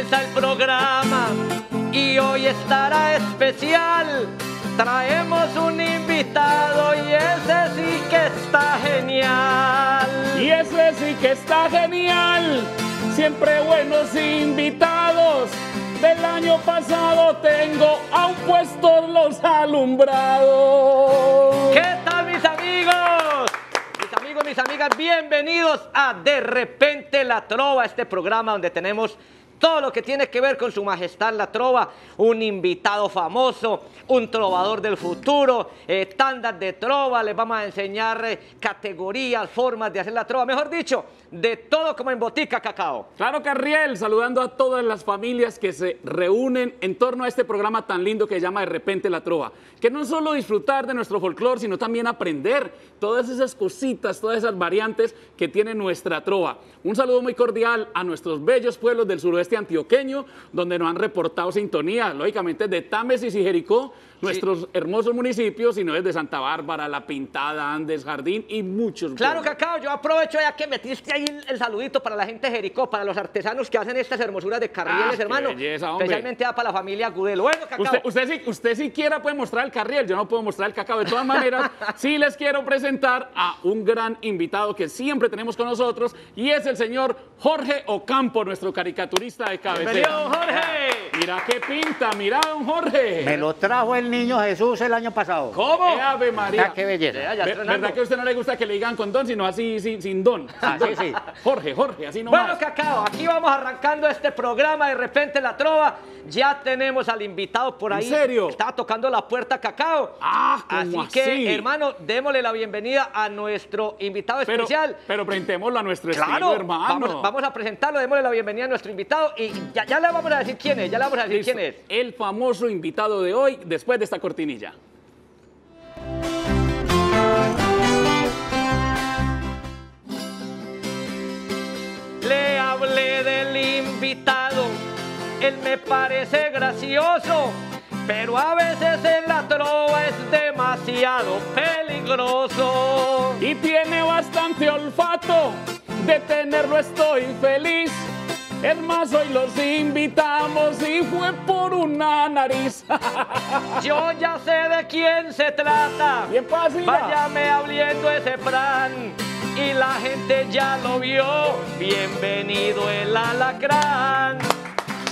Comienza el programa y hoy estará especial. Traemos un invitado y ese sí que está genial. Y ese sí que está genial. Siempre buenos invitados. Del año pasado tengo a un puesto los alumbrados. ¿Qué tal mis amigos? Mis amigos, mis amigas, bienvenidos a De repente la Trova, este programa donde tenemos todo lo que tiene que ver con su majestad la trova, un invitado famoso, un trovador del futuro, eh, tandas de trova, les vamos a enseñar eh, categorías, formas de hacer la trova, mejor dicho, de todo como en Botica Cacao. Claro, Carriel, saludando a todas las familias que se reúnen en torno a este programa tan lindo que se llama De repente la trova, que no solo disfrutar de nuestro folclore, sino también aprender todas esas cositas, todas esas variantes que tiene nuestra trova. Un saludo muy cordial a nuestros bellos pueblos del suroeste antioqueño, donde nos han reportado sintonía, lógicamente de Támesis y Jericó, nuestros hermosos municipios, sino desde Santa Bárbara, La Pintada, Andes, Jardín y muchos. Claro, pueblos. Cacao, yo aprovecho ya que metiste ahí el, el saludito para la gente de Jericó, para los artesanos que hacen estas hermosuras de carriles, Ah, qué hermano. belleza, hombre. Especialmente ya para la familia Gudelo. Bueno, Cacao. Usted, usted, si, usted siquiera puede mostrar el carriel, yo no puedo mostrar el cacao. De todas maneras, sí les quiero presentar a un gran invitado que siempre tenemos con nosotros y es el señor Jorge Ocampo, nuestro caricaturista de cabecera. Bienvenido, don Jorge. Mira qué pinta, mira, don Jorge. Me lo trajo el niño Jesús el año pasado. ¿Cómo? ¡Eh, Ave María! Ah, qué belleza. Ya. ¿Verdad que a usted no le gusta que le digan con don, sino así sin, sin don? Sin Ah, don. sí, sí. Jorge, Jorge, así nomás. Bueno, Cacao, aquí vamos arrancando este programa. De repente la trova. Ya tenemos al invitado por ¿En ahí. serio? Estaba tocando la puerta, Cacao. Ah, así ¿cómo que, hermano, démosle la bienvenida a nuestro invitado pero, especial. pero presentémoslo a nuestro Claro, estilo, hermano. vamos, vamos a presentarlo, démosle la bienvenida a nuestro invitado y ya, ya le vamos a decir quién es, ya le vamos a decir Listo. quién es. El famoso invitado de hoy, después de esta cortinilla. Le hablé del invitado, él me parece gracioso, pero a veces en la trova es demasiado peligroso. Y tiene bastante olfato, de tenerlo estoy feliz. Es más, hoy los invitamos y fue por una nariz. Yo ya sé de quién se trata. Bien fácil. Váyame abriendo ese plan. Y la gente ya lo vio. Bienvenido el alacrán.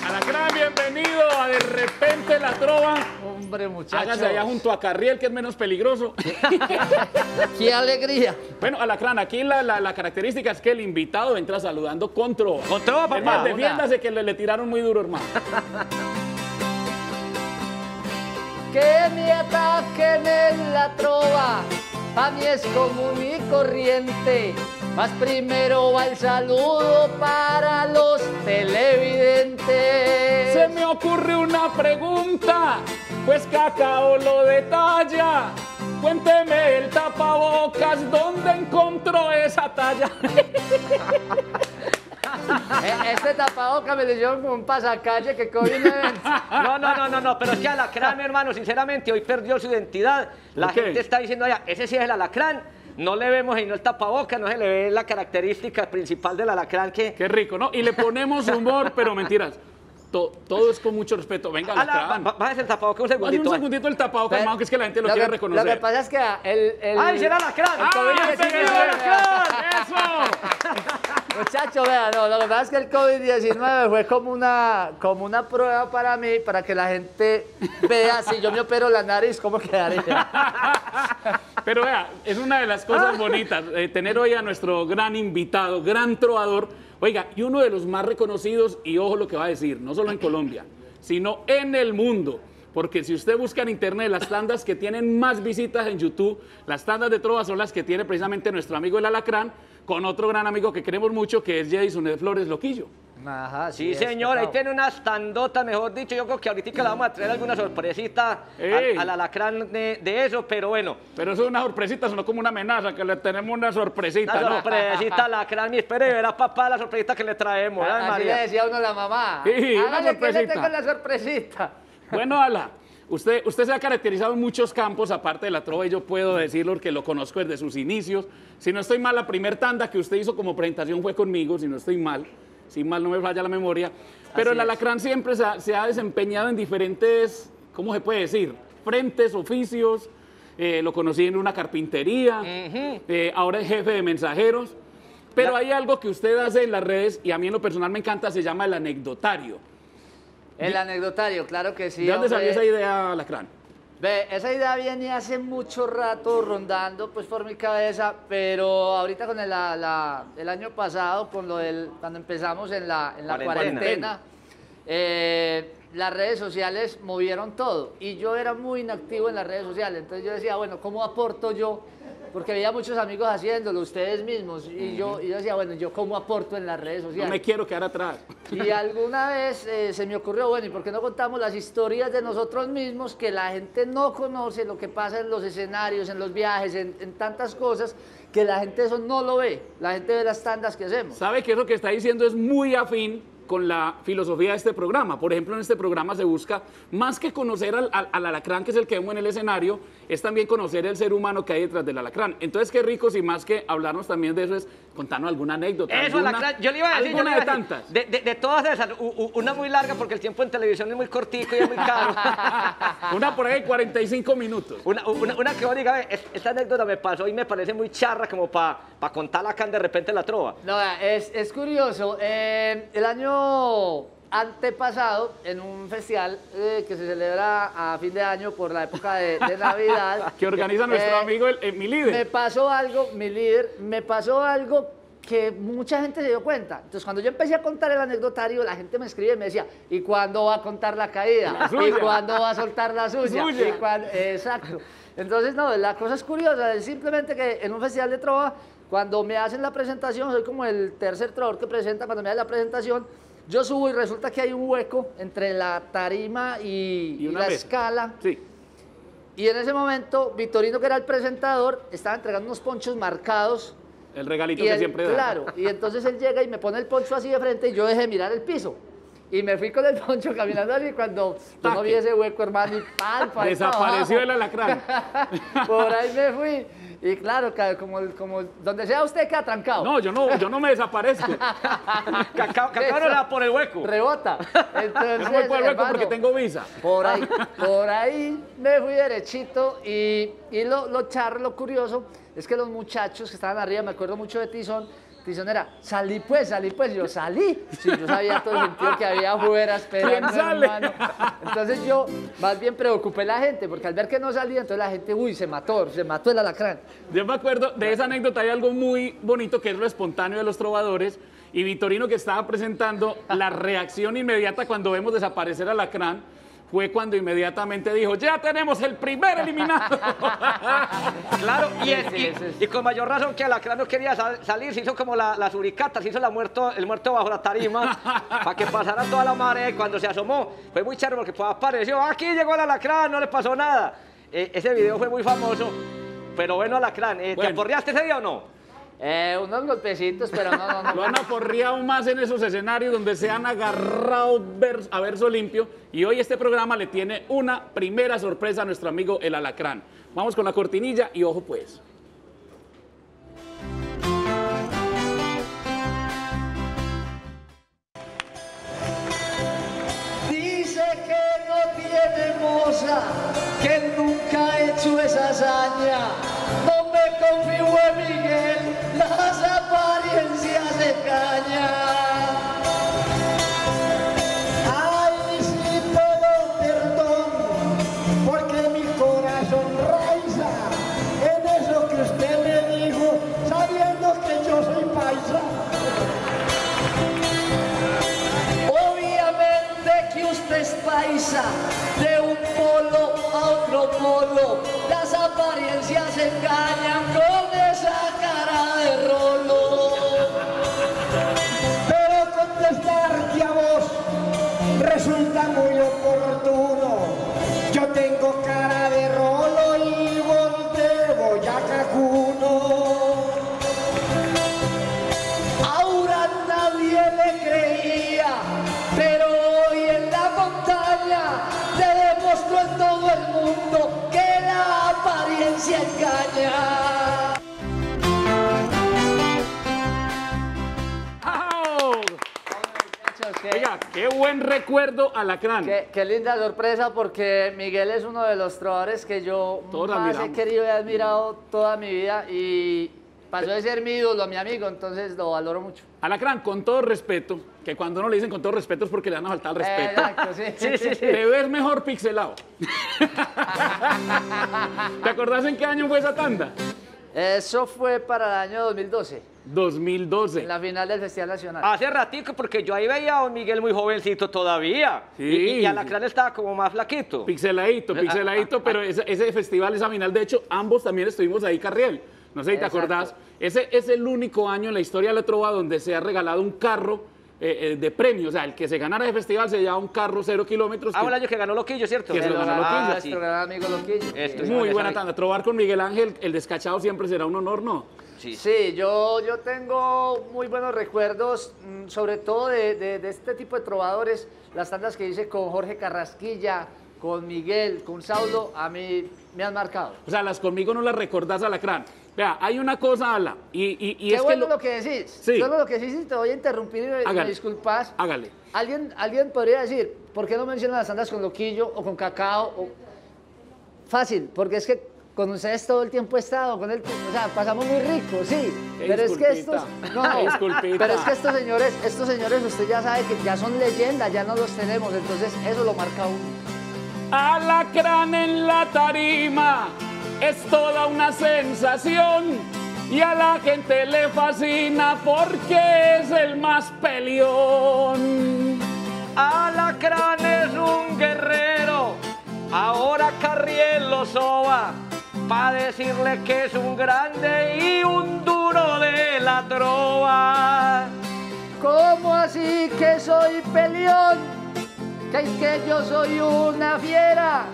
Alacrán, bienvenido a De repente la trova. Hombre, muchachos. Hágase allá junto a Carriel, que es menos peligroso. ¡Qué alegría! bueno, Alacrán, aquí la, la- la característica es que el invitado entra saludando con trova. Con trova, Es papá. más, defiéndase que le, le tiraron muy duro, hermano. Que me ataquen en la trova, pa' mí es común y corriente. Más primero va el saludo para los televidentes. Se me ocurre una pregunta, pues Cacao lo detalla. Cuénteme el tapabocas, ¿dónde encontró esa talla? Este tapabocas me lo hicieron como un pasacalle que evento. No, no, no, no, no, pero es que Alacrán, mi hermano, sinceramente, hoy perdió su identidad. La gente está diciendo allá, ese sí es el Alacrán. No le vemos y no el tapaboca, no se le ve la característica principal del Alacrán que... Qué rico, ¿no? Y le ponemos humor, pero mentiras. To- todo es con mucho respeto. Venga, Ala, Alacrán. ba- bájese el tapaboca un Hace un segundito. segundito el tapabocas, hermano, que es que la gente lo, Lo quiere reconocer. Lo que pasa es que el... el ¡Ay, será Alacrán! ¡Ah, COVID-19 bienvenido, Alacrán! ¡Eso! Muchachos, vean, no, lo que pasa es que el COVID-19 fue como una, como una prueba para mí, para que la gente vea si yo me opero la nariz, cómo quedaría. Pero vea, es una de las cosas bonitas, eh, tener hoy a nuestro gran invitado, gran trovador, oiga, y uno de los más reconocidos, y ojo lo que va a decir, no solo en Colombia, sino en el mundo. Porque si usted busca en internet las tandas que tienen más visitas en YouTube, las tandas de trova son las que tiene precisamente nuestro amigo el Alacrán, con otro gran amigo que queremos mucho, que es Jason Flores Loquillo. Ajá, Sí, es, señor, ahí tiene unas tandotas, mejor dicho. Yo creo que ahorita le vamos a traer alguna sorpresita al, al alacrán de, de eso, pero bueno, Pero eso es una sorpresita, no como una amenaza, que le tenemos una sorpresita, ¿no? sorpresita al alacrán. Y espere, verá papá la sorpresita que le traemos. ¿verdad, Así María? le decía uno a la mamá. Sí, una que le tengo la sorpresita. Bueno, Ala, usted, usted se ha caracterizado en muchos campos, aparte de la trova, y yo puedo decirlo porque lo conozco desde sus inicios. Si no estoy mal, la primer tanda que usted hizo como presentación fue conmigo, si no estoy mal. Si mal no me falla la memoria. Pero Así el es. alacrán siempre se ha, se ha desempeñado en diferentes, ¿cómo se puede decir? Frentes, oficios. Eh, lo conocí en una carpintería. Eh, ahora es jefe de mensajeros. Pero La- hay algo que usted hace en las redes y a mí en lo personal me encanta, se llama el anecdotario. El anecdotario, claro que sí. ¿De dónde hombre. salió esa idea, Alacrán? Ve, esa idea viene hace mucho rato rondando pues por mi cabeza, pero ahorita con el, la- la- el año pasado, con lo del, cuando empezamos en la, en la Cuarentena. cuarentena, eh, las redes sociales movieron todo y yo era muy inactivo en las redes sociales, entonces yo decía, bueno, ¿cómo aporto yo? Porque veía muchos amigos haciéndolo, ustedes mismos, y yo, y yo decía, bueno, ¿yo cómo aporto en las redes No sociales? me quiero quedar atrás. Y alguna vez eh, se me ocurrió, bueno, ¿y por qué no contamos las historias de nosotros mismos que la gente no conoce, lo que pasa en los escenarios, en los viajes, en, en tantas cosas, que la gente eso no lo ve, la gente ve las tandas que hacemos. Sabe que eso que está diciendo es muy afín con la filosofía de este programa. Por ejemplo, en este programa se busca, más que conocer al, al- al alacrán, que es el que vemos en el escenario, es también conocer el ser humano que hay detrás del alacrán. Entonces, qué rico, si más que hablarnos también de eso, es contarnos alguna anécdota. Eso, alguna, alacrán. Yo le iba a decir. yo le alguna iba de a decir, tantas. De, de- de todas esas, u- u- una muy larga porque el tiempo en televisión es muy cortico y es muy caro. Una por ahí, 45 minutos. Una, una, una que vos diga, "Ve, es- esta anécdota me pasó y me parece muy charra como para contarla acá en de repente la trova. No, es, es curioso, eh, el año antepasado, en un festival eh, que se celebra a fin de año por la época de, de Navidad, Que organiza nuestro eh, amigo, el, eh, mi líder. Me pasó algo, mi líder, me pasó algo que mucha gente se dio cuenta. Entonces, cuando yo empecé a contar el anecdotario, la gente me escribía y me decía, ¿y cuándo va a contar la caída? La. ¿Y cuándo va a soltar la suya? Suya. ¿Y cuándo- Exacto. Entonces, no, la cosa es curiosa, es simplemente que en un festival de trova, cuando me hacen la presentación, soy como el tercer trovador que presenta, cuando me hacen la presentación, yo subo y resulta que hay un hueco entre la tarima y, Y y una la mesa. escala. Sí. Y en ese momento, Victorino, que era el presentador, estaba entregando unos ponchos marcados. El regalito que él- siempre da. claro, y entonces él llega y me pone el poncho así de frente y yo dejé de mirar el piso. Y me fui con el poncho caminando así cuando yo no vi ese hueco, hermano, y pal, Desapareció el alacrán. Por ahí me fui. Y claro, como, como donde sea usted queda trancado. No, yo no, yo no me desaparezco. Da por el hueco. Rebota. Entonces, Yo no me puedo hueco porque tengo visa. Por ahí, por ahí me fui derechito y, y lo, lo charro, lo curioso, es que los muchachos que estaban arriba, me acuerdo mucho de Tizón, Tizón era, salí pues, salí pues, yo salí. Sí, yo sabía todo el sentido que había afuera esperando, hermano. Entonces yo más bien preocupé a la gente, porque al ver que no salía, entonces la gente, uy, se mató, se mató el alacrán. Yo me acuerdo de esa anécdota, hay algo muy bonito que es lo espontáneo de los trovadores. Y Vitorino que estaba presentando, la reacción inmediata cuando vemos desaparecer a Lacrán fue cuando inmediatamente dijo, ya tenemos el primer eliminado. Claro, y, es- y- con mayor razón que Alacrán no quería sal- salir, se hizo como la, la suricata, se hizo la muerto, el muerto bajo la tarima, para que pasara toda la marea y cuando se asomó, fue muy charro porque pues, apareció, aquí llegó el Alacrán, no le pasó nada. Eh, ese video fue muy famoso, pero bueno, Alacrán, eh, ¿te aporreaste ese día o no? Eh, unos golpecitos, pero no, no, no. Lo han aporreado más en esos escenarios donde se han agarrado a verso limpio. Y hoy este programa le tiene una primera sorpresa a nuestro amigo el Alacrán. Vamos con la cortinilla y ojo pues. Dice que no tiene moza, que nunca ha hecho esa hazaña. Me confío en Miguel, las apariencias engañan. Apariencias engañan con qué, Oiga, qué buen recuerdo, Alacrán. qué- qué linda sorpresa porque Miguel es uno de los trovadores que yo Todos más he querido y he admirado toda mi vida y pasó de ser mi ídolo a mi amigo, entonces lo valoro mucho. Alacrán, con todo respeto, que cuando uno le dicen con todo respeto es porque le van a faltar el respeto. Exacto, sí. Sí, sí, sí. Te ves mejor pixelado. ¿Te acordás en qué año fue esa tanda? Eso fue para el año 2012, 2012. en la final del Festival Nacional. Hace ratico, porque yo ahí veía a don Miguel muy jovencito todavía. Sí. Y, y Alacrán estaba como más flaquito. Pixeladito, pixeladito, pero ese, ese festival, esa final, de hecho, ambos también estuvimos ahí, Carriel. No sé si te Exacto. acordás. Ese es el único año en la historia de la trova donde se ha regalado un carro eh, eh, de premio. O sea, el que se ganara ese festival se llevaba un carro cero kilómetros. Ah, que- el año que ganó Loquillo, ¿cierto? Que se lo ganó ganó Loquillo, nuestro sí. gran amigo Loquillo. Esto Sí. es- Muy buena tanda. Trobar con Miguel Ángel, el descachado siempre será un honor, ¿no? Sí. Sí, yo, yo tengo muy buenos recuerdos, mm, sobre todo de, de- de este tipo de trovadores, las tandas que hice con Jorge Carrasquilla, con Miguel, con Saulo, a mí me han marcado. O sea, las conmigo no las recordás, Alacrán. Vea, hay una cosa, Ala, y, y, y Qué es bueno que... lo- lo... que decís, Sí. bueno lo que decís y te voy a interrumpir y me, me Hágale. disculpas. Hágale. ¿Alguien, alguien podría decir, ¿por qué no mencionan las tandas con Loquillo o con Cacao? o- Fácil, porque es que con ustedes todo el tiempo he estado, con él, o sea, pasamos muy rico, sí. Qué pero es que estos, no, disculpita. pero es que estos señores, estos señores, usted ya sabe que ya son leyendas, ya no los tenemos, entonces eso lo marca uno. Alacrán en la tarima es toda una sensación y a la gente le fascina porque es el más peleón. Alacrán para decirle que es un grande y un duro de la trova. ¿Cómo así que soy peleón? Que es que yo soy una fiera.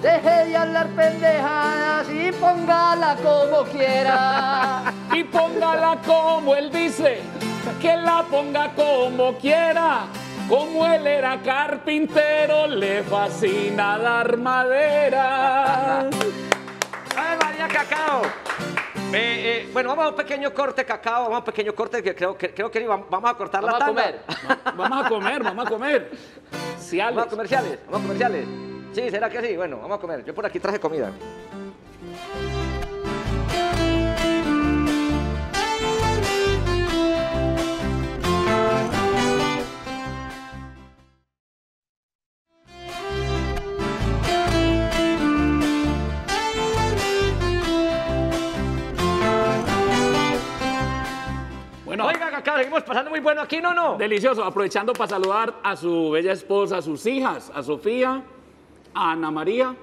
Deje de hablar pendejadas y póngala como quiera. Y póngala como él dice, que la ponga como quiera. Como él era carpintero, le fascina dar madera. ¡Ay, María Cacao! Eh, eh, bueno, vamos a un pequeño corte, Cacao, vamos a un pequeño corte que creo que, creo que vamos vamos a cortar Vamos la a tanda. comer. Vamos a comer, vamos a comer. Ciales. Vamos a comerciales, vamos a comerciales. Sí, ¿será que sí? Bueno, vamos a comer. Yo por aquí traje comida. Muy bueno aquí, ¿no, no? delicioso. Aprovechando para saludar a su bella esposa, a sus hijas, a Sofía, a Ana María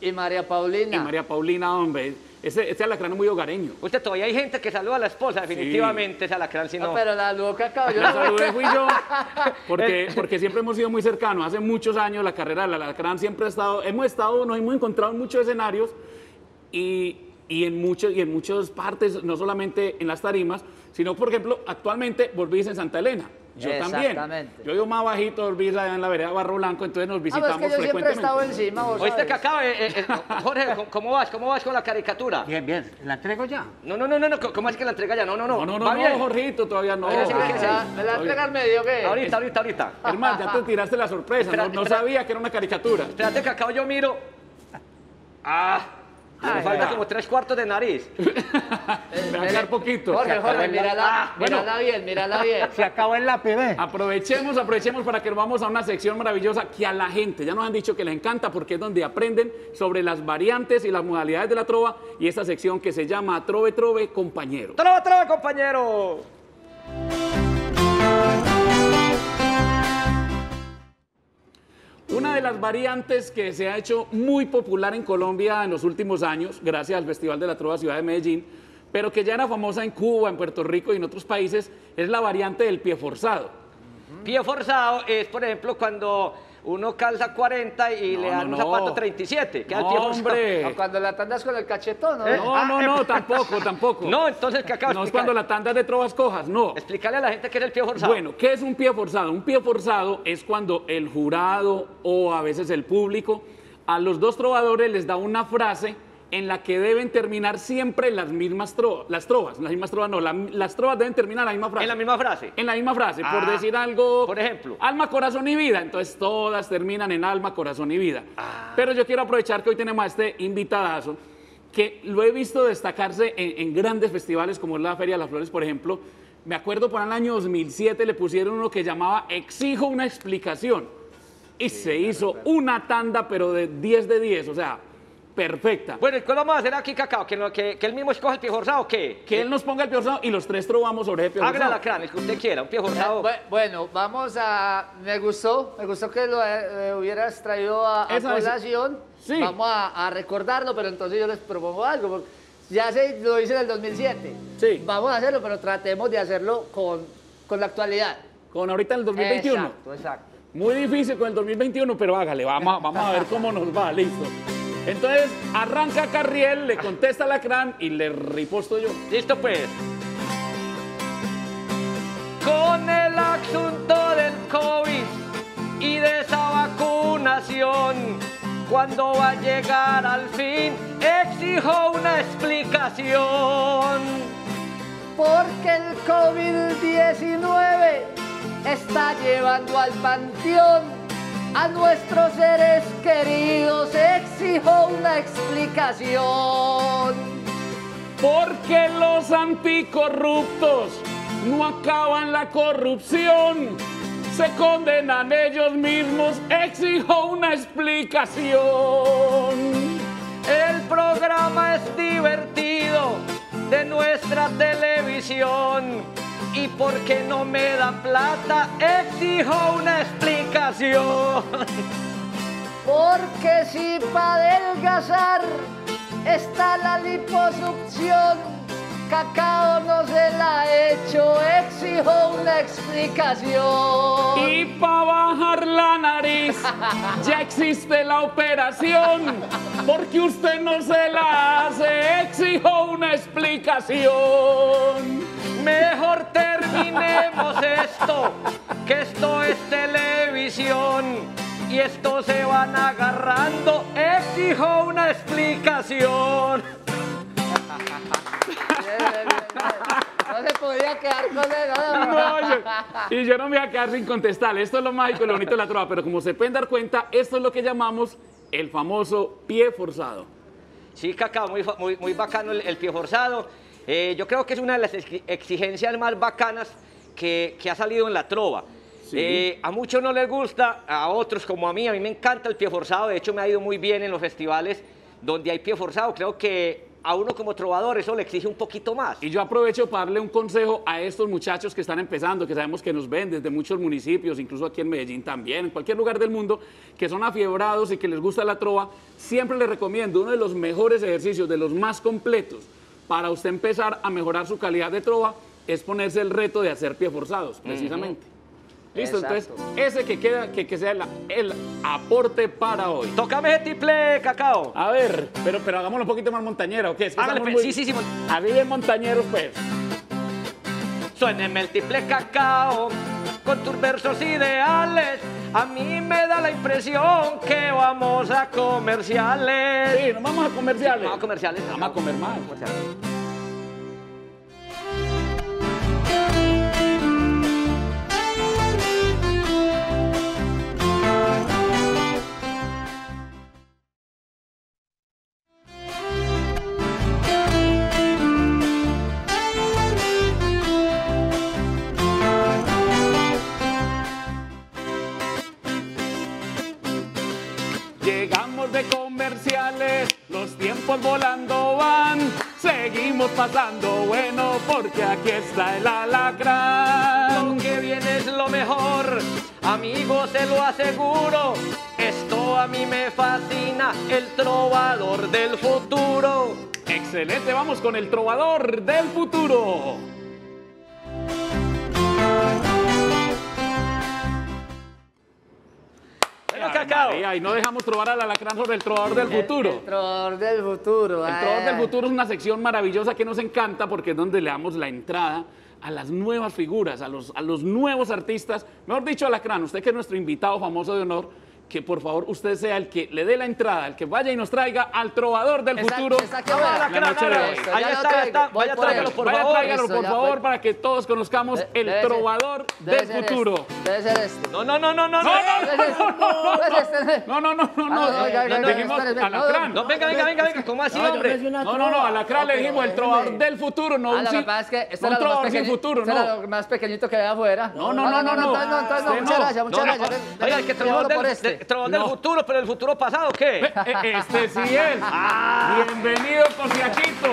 Y María y Paulina. María Paulina, hombre. Este, este alacrán es muy hogareño. Usted todavía hay gente que saluda a la esposa, definitivamente ese alacrán, si No, no. pero la loca, cabrón. Yo La saludé fui yo, porque, porque siempre hemos sido muy cercanos. Hace muchos años la carrera del alacrán siempre ha estado, hemos estado, nos hemos encontrado en muchos escenarios y, y en, muchos, y en muchas partes, no solamente en las tarimas, sino, por ejemplo, actualmente volvís en Santa Elena. Yo también. Exactamente. Yo vivo más bajito, volvís allá en la vereda Barro Blanco, entonces nos Ah, visitamos es que yo siempre he frecuentemente. estado encima, vos Oíste, sabes. Cacao, eh, eh, eh, Jorge, ¿cómo- ¿cómo vas? ¿Cómo vas con la caricatura? Bien, bien. ¿La entrego ya? No, no, no, no, ¿cómo es que la entrega ya? No, no, no. No, no, no. Jorgito, todavía no. Sí, Ah, sí, ¿Me la entrega al medio qué? Ahorita, ahorita, ahorita. Hermano, ya te tiraste la sorpresa, Espera, no, no espera. sabía que era una caricatura. Espérate, Cacao, yo miro. Ah, Ay, falta como tres cuartos de nariz. Me va a quedar poquito. Jorge, Jorge, mírala, Ah, bueno. mírala bien, mírala bien. Se acabó el lápiz, ¿ve? Aprovechemos, aprovechemos para que nos vamos a una sección maravillosa que a la gente ya nos han dicho que les encanta porque es donde aprenden sobre las variantes y las modalidades de la trova y esta sección que se llama Trove Trove Compañero. ¡Trova, trova, compañero! Una de las variantes que se ha hecho muy popular en Colombia en los últimos años, gracias al Festival de la Trova Ciudad de Medellín, pero que ya era famosa en Cuba, en Puerto Rico y en otros países, es la variante del pie forzado. Pie forzado es, por ejemplo, cuando uno calza 40 y No, le dan no, un zapato 37. Queda el No, pie hombre. O cuando la tandas con el cachetón, ¿no? Eh, No, ah, no, eh, no, tampoco, tampoco. No, entonces, que acabo No es cuando la tanda es de trovas cojas, no. Explicarle a la gente qué es el pie forzado. Bueno, ¿qué es un pie forzado? Un pie forzado es cuando el jurado o a veces el público a los dos trovadores les da una frase en la que deben terminar siempre las mismas trovas, las trovas, las mismas trovas no, la- las trovas deben terminar en la misma frase. En la misma frase. En la misma frase, por Ah, decir algo. por ejemplo. Alma, corazón y vida. Entonces todas terminan en alma, corazón y vida. Ah. Pero yo quiero aprovechar que hoy tenemos a este invitadazo, que lo he visto destacarse en, en grandes festivales como es la Feria de las Flores, por ejemplo. Me acuerdo por el año 2007 le pusieron uno que llamaba Exijo una explicación. Y se hizo una tanda, pero de 10 de 10, o sea, perfecta. Bueno, ¿y qué vamos a hacer aquí, Cacao? ¿Que, no- que, que él mismo escoge el pie forzado o qué? que él nos ponga el piorzado y los tres trovamos sobre el Hágale piorzado. la cráneo, el que usted quiera, un pie Eh, Bueno, vamos a. Me gustó, me gustó que lo eh, hubieras traído a, a colación. Sí. Vamos a, a recordarlo, pero entonces yo les propongo algo. porque Ya se lo hice en el 2007. Sí. Vamos a hacerlo, pero tratemos de hacerlo con, con la actualidad. Con ahorita en el 2021. Exacto, exacto. Muy difícil con el 2021, pero hágale, vamos, vamos a ver cómo nos va, listo. Entonces, arranca Carriel, le contesta la crán y le riposto yo. Listo pues. Con el asunto del COVID y de esa vacunación, ¿cuándo va a llegar al fin? Exijo una explicación. Porque el COVID-19 está llevando al panteón a nuestros seres queridos. Exijo una explicación. Porque los anticorruptos no acaban la corrupción. Se condenan ellos mismos. Exijo una explicación. El programa es divertido de nuestra televisión. Y porque no me da plata, exijo una explicación. Porque si para adelgazar está la liposucción, cacao no se la ha hecho, exijo una explicación. Y para bajar la nariz ya existe la operación. Porque usted no se la hace, exijo una explicación. Mejor terminemos esto, que esto es televisión. Y esto se van agarrando, exijo una explicación. Bien, bien, bien, bien. No se podía quedar con él. no, no. Yo- y yo no me voy a quedar sin contestarle. Esto es lo mágico y lo bonito de la trova. Pero como se pueden dar cuenta, esto es lo que llamamos el famoso pie forzado. Sí, Cacao, muy, muy, muy bacano el, el pie forzado. Eh, yo creo que es una de las exi- exigencias más bacanas que, que ha salido en la trova. Sí. Eh, a muchos no les gusta, a otros como a mí, a mí me encanta el pie forzado. De hecho, me ha ido muy bien en los festivales donde hay pie forzado. Creo que a uno como trovador eso le exige un poquito más. Y yo aprovecho para darle un consejo a estos muchachos que están empezando, que sabemos que nos ven desde muchos municipios, incluso aquí en Medellín también, en cualquier lugar del mundo, que son afiebrados y que les gusta la trova. Siempre les recomiendo uno de los mejores ejercicios, de los más completos, para usted empezar a mejorar su calidad de trova, es ponerse el reto de hacer pie forzados, precisamente. Listo, Exacto. entonces ese que queda, que, que sea la- el aporte para hoy. Tócame ese tiple, Cacao. A ver, pero, pero hagámoslo un poquito más montañero, ¿o qué? Es que Hágale, pues. muy- Sí, sí, sí. Bien montañeros, pues. Suéneme el tiple cacao con tus versos ideales. A mí me da la impresión que vamos a comerciales. Sí, nos vamos a comerciales. Vamos a comerciales. Vamos a comer más. Amigos, se lo aseguro. Esto a mí me fascina, el trovador del futuro. Excelente, vamos con el trovador del futuro. María, y no dejamos trobar al alacrán sobre el trovador del futuro. El trovador del futuro. El ah. Trovador del Futuro es una sección maravillosa que nos encanta porque es donde le damos la entrada a las nuevas figuras, a los, a los nuevos artistas. Mejor dicho, Alacrán, usted que es nuestro invitado famoso de honor, que por favor usted sea el que le dé la entrada, el que vaya y nos traiga al trovador del Está- futuro. afuera. la La noche de hoy. Listo, Ahí está, está. Vaya, por tráigalo, por Vaya, favor. tráigalo, por ya, favor, voy. para que todos conozcamos De- el debe ser- trovador debe del ser futuro. este, Debe ser este. No, no, no, no, no. No, no, este. Este. No, no, no, no, no. Ah, dijimos alacrán. No, venga, venga, venga, venga. ¿Cómo así, hombre? No, no, no, alacrán le dijimos el trovador del futuro, no Ah, un este trovador sin futuro, este era no. lo más pequeñito que había afuera. No, no, no, no, no. entonces no, entonces no, Este muchas no. gracias, muchas No, no, gracias. Oiga, el que trovador por del, del No. futuro, pero el futuro pasado, ¿qué? Eh, Este sí es. Ah. Bienvenido, Cosiaquito.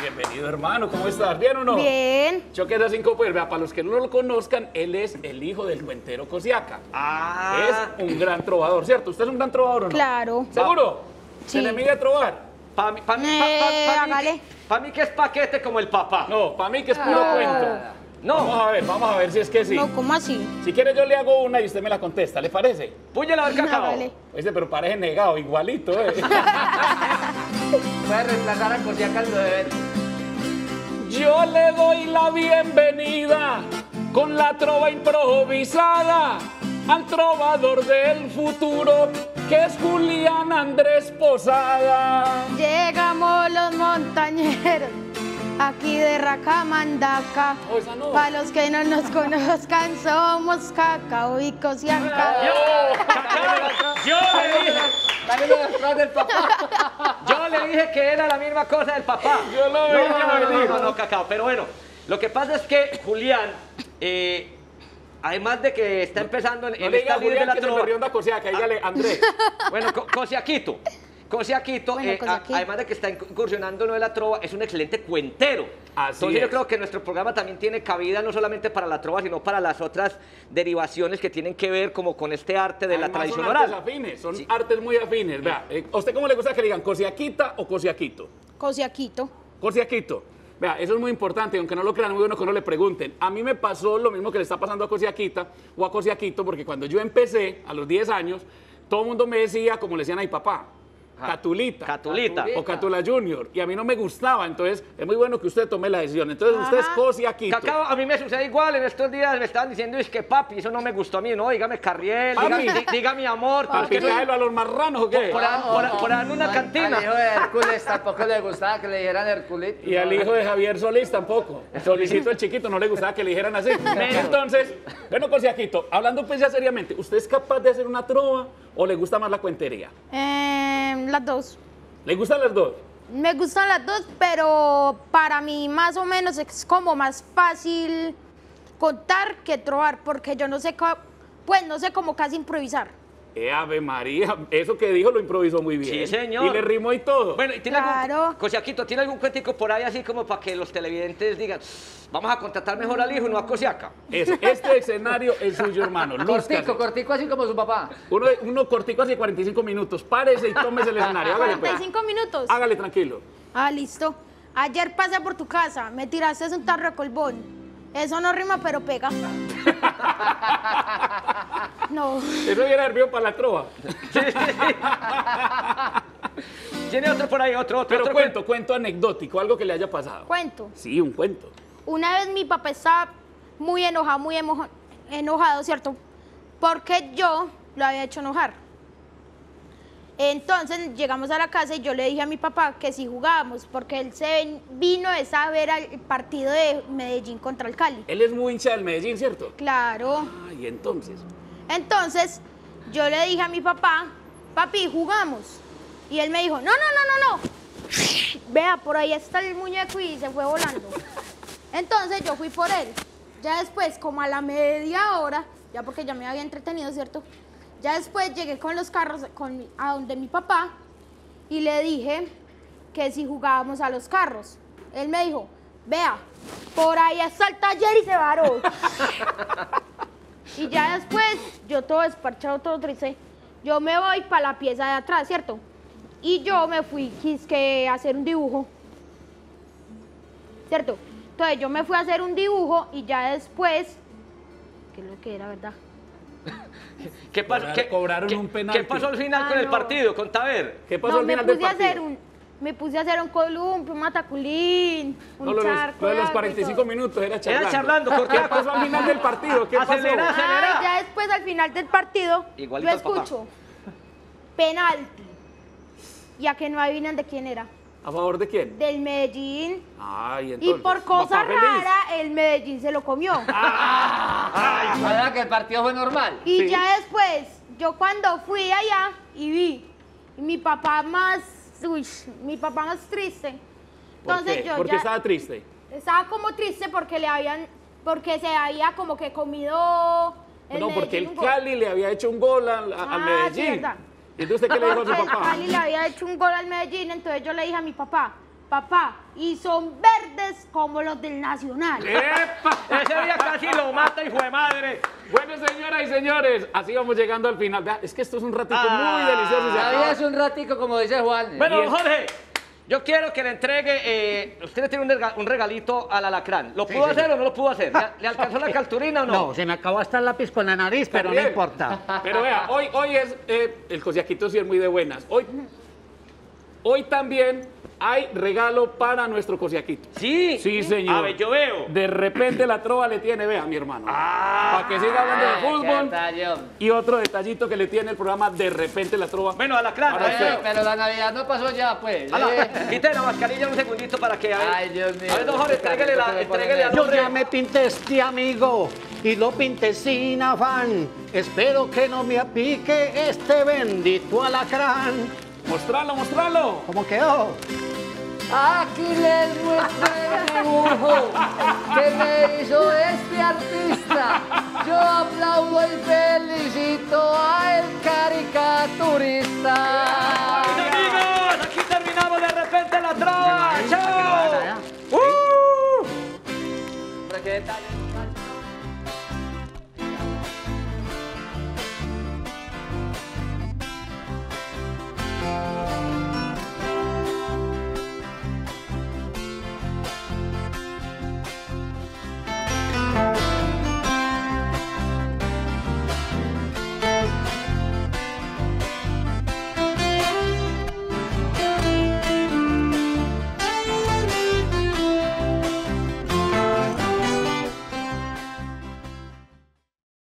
Bienvenido, hermano. ¿Cómo estás? ¿Bien o no? Bien. Choque de cinco pues, vea, para los que no lo conozcan, él es el hijo del cuentero Cosiaca. Ah. Es un gran trovador, ¿cierto? ¿Usted es un gran trovador o no? Claro. ¿Seguro? Sí. ¿Se le mide a trobar? Para mí, pa, mí- Eh, pa- pa- pa mí que- pa' mí que es paquete como el papá. No, para mí que es puro cuento. Vamos No, a ver, vamos a ver si es que sí. No, ¿cómo así? Si quiere yo le hago una y usted me la contesta, ¿le parece? púñela del cacao. Hágale. Oye, pero parece negado, igualito, ¿eh? Puede reemplazar a Cosiaca lo de Yo le doy la bienvenida con la trova improvisada al trovador del futuro, que es Julián Andrés Posada. Llegamos los montañeros, aquí de Racamandaca. Oh. Para los que no nos conozcan, somos Cacao y Cosianca. Yo le dije, Dale detrás del papá. yo le dije que era la misma cosa del papá. Yo lo no, no, no, lo vi. no, no, no, cacao. Pero bueno, lo que pasa es que Julián, eh, además de que está empezando en, No en esta de la que se trova. Bueno, Co- Cosiaquito. Cosiaquito, Bueno, eh, a- además de que está incursionando en lo de la trova, es un excelente cuentero. Así Entonces yo creo que nuestro programa también tiene cabida no solamente para la trova, sino para las otras derivaciones que tienen que ver como con este arte de la tradición son artes oral. afines, son Sí. artes muy afines. Vea, eh, ¿a usted cómo le gusta que le digan Cosiaquita o Cosiaquito? Cosiaquito. Cosiaquito. Vea, eso es muy importante, aunque no lo crean, muy bueno que no le pregunten. A mí me pasó lo mismo que le está pasando a Cosiaquita o a Cosiaquito, porque cuando yo empecé, a los 10 años, todo el mundo me decía, como le decían a mi papá, Catulita. Catulita. O Catula Junior. Y a mí no me gustaba, entonces es muy bueno que usted tome la decisión. Entonces usted es Ajá. Cosiaquito. Cacao, a mí me sucede igual, en estos días me estaban diciendo, es que papi, eso no me gustó a mí, no, dígame Carriel, diga mi amor, ¿Papi que a los marranos o qué? por, ahí- por, una cantina. Al hijo de Hércules tampoco le gustaba que le dijeran Herculito. Y al hijo de Javier Solís tampoco. Solicito el chiquito, no le gustaba que le dijeran así. Entonces, bueno, Cosiaquito, hablando pues ya seriamente, ¿usted es capaz de hacer una trova o le gusta más la cuentería? Eh, las dos. ¿Le gustan las dos? Me gustan las dos, pero para mí más o menos es como más fácil contar que trobar, porque yo no sé, pues no sé cómo casi improvisar. Eh, Ave María, eso que dijo lo improvisó muy bien. Sí, señor. Y le rimó y todo. Bueno, ¿y tiene Claro. algún, Cosiaquito, ¿tiene algún cuentico por ahí así como para que los televidentes digan, vamos a contratar mejor al hijo y no a Cosiaca? Eso, este escenario es suyo, hermano. Cortico, cortico así como su papá. Uno, uno cortico hace 45 minutos. Párese y tómese el escenario. Hágale, pues. 45 minutos. Hágale tranquilo. Ah, listo. Ayer pasé por tu casa, me tiraste un tarro de colbón. Eso no rima, pero pega. No. Eso hubiera servido para la trova. ¿Tiene otro por ahí, otro, otro? Pero otro cuento, cuento anecdótico, algo que le haya pasado. Cuento. Sí, un cuento. Una vez mi papá estaba muy enojado, muy enojado, ¿cierto? Porque yo lo había hecho enojar. Entonces llegamos a la casa y yo le dije a mi papá que si jugábamos, porque él se vino esa a ver el partido de Medellín contra el Cali. Él es muy hincha del Medellín, ¿cierto? Claro. Ay, entonces. Entonces yo le dije a mi papá, papi, jugamos. Y él me dijo, no, no, no, no, no. Vea, por ahí está el muñeco y se fue volando. Entonces yo fui por él. Ya después, como a la media hora, ya porque ya me había entretenido, ¿cierto? Ya después llegué con los carros con a donde mi papá y le dije que si jugábamos a los carros. Él me dijo, vea, por ahí está el taller y se varó. Y ya después, yo todo desparchado, todo triste, yo me voy para la pieza de atrás, ¿cierto? Y yo me fui, quisque hacer un dibujo, ¿cierto? Entonces yo me fui a hacer un dibujo y ya después, ¿qué es lo que era, verdad? ¿Qué pasó, Cobrar- qué- cobraron qué- un penalti. ¿Qué pasó al final Ah, con el no. partido? Contá a ver. ¿Qué pasó no, al me final del puse a partido? hacer un, me puse a hacer un columpio, un mataculín, un No, lo, de los- charco. lo de de los agua y 45 todo. minutos era charlando. Era charlando, ¿Qué cortico. pasó al final del partido? ¿Qué pasó? Acelera, acelera. Ah, ya después, al final del partido, Igualito yo papá. escucho penalti. Ya que no adivinan de quién era. ¿A favor de quién? Del Medellín. Ay, Y entonces. por cosa rara, el Medellín se lo comió. ¿Verdad que el partido fue normal? Y Sí. ya después, yo cuando fui allá y vi, y mi papá más, uy, mi papá más triste. ¿Por Entonces qué? yo estaba triste. estaba como triste porque le habían, porque se había como que comido. el no, porque el. Cali le había hecho un gol al, al Ah, Medellín. ¿Y entonces qué le dijo a su papá? Cali le había hecho un gol al Medellín, entonces yo le dije a mi papá, papá, y son verdes como los del Nacional. ¡Epa! Ese día casi lo mata, hijo de madre. Bueno, señoras y señores, así vamos llegando al final. Vea, Es que esto es un ratito Ah. muy delicioso. se es un ratico, como dice Juan. Bueno, Jorge, yo quiero que le entregue, eh, usted le tiene un, rega- un regalito al alacrán. ¿Lo pudo sí, hacer o no lo pudo hacer? ¿Le, le alcanzó la cartulina o no? No, se me acabó hasta el lápiz con la nariz, pero no importa. Pero vea, hoy, hoy es, eh, el cosiaquito sí es muy de buenas. Hoy, hoy también hay regalo para nuestro cosiaquito. Sí. Sí, señor. A ver, yo veo. De repente la trova le tiene, vea, mi hermano. Ah. Para que siga hablando de Ay, qué fútbol. detallón. Y otro detallito que le tiene el programa De repente la trova. Bueno, alacrán. Ahora a ver, Eh, pero la Navidad no pasó ya, pues. ala, Eh. quite la mascarilla un segundito para que a ver. Ay, Dios mío. A ver, don Jorge, entréguele la, a Yo ya me pinté este amigo y lo pinté sin afán. Espero que no me apique este bendito alacrán. Mostralo, mostralo. ¿Cómo quedó? Aquí les muestro el dibujo que me hizo este artista. Yo aplaudo y felicito al caricaturista. amigos! Aquí terminamos de repente la traba. ¡Chao! ¡Uh! ¿Qué detalle?